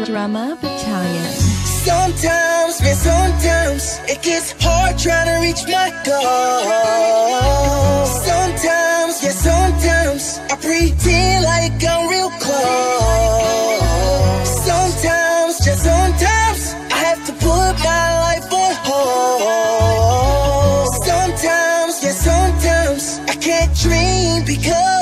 Drama Battalion. Sometimes, man, sometimes it gets hard trying to reach my goal. Sometimes, yeah, sometimes I pretend like I'm real close. Sometimes, just sometimes I have to put my life on hold. Sometimes, yeah, sometimes I can't dream because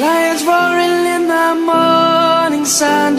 Lions roaring in the morning sun,